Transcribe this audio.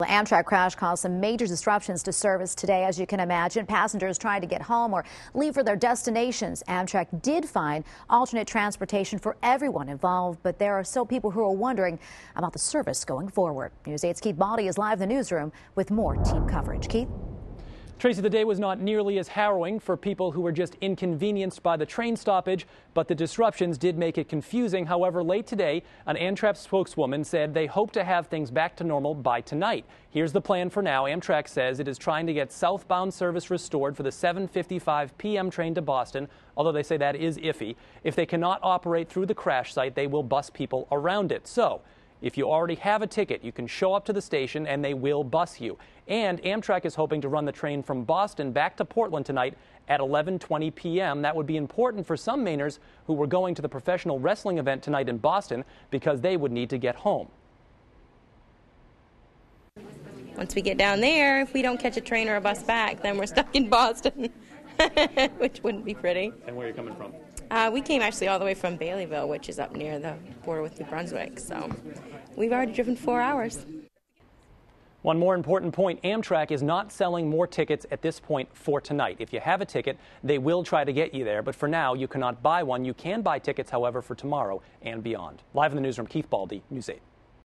The Amtrak crash caused some major disruptions to service today, as you can imagine. Passengers trying to get home or leave for their destinations. Amtrak did find alternate transportation for everyone involved, but there are still people who are wondering about the service going forward. News 8's Keith Baldi is live in the newsroom with more team coverage. Keith? Tracy, the day was not nearly as harrowing for people who were just inconvenienced by the train stoppage, but the disruptions did make it confusing. However, late today, an Amtrak spokeswoman said they hope to have things back to normal by tonight. Here's the plan for now. Amtrak says it is trying to get southbound service restored for the 7:55 p.m. train to Boston, although they say that is iffy. If they cannot operate through the crash site, they will bus people around it. So, if you already have a ticket, you can show up to the station and they will bus you. And Amtrak is hoping to run the train from Boston back to Portland tonight at 11:20 p.m. That would be important for some Mainers who were going to the professional wrestling event tonight in Boston because they would need to get home. Once we get down there, if we don't catch a train or a bus back, then we're stuck in Boston, which wouldn't be pretty. And where are you coming from? Uh, we came actually all the way from Baileyville, which is up near the border with New Brunswick. So we've already driven four hours. One more important point Amtrak is not selling more tickets at this point for tonight. If you have a ticket, they will try to get you there, but for now, you cannot buy one. You can buy tickets, however, for tomorrow and beyond. Live in the newsroom, Keith Baldi, News 8.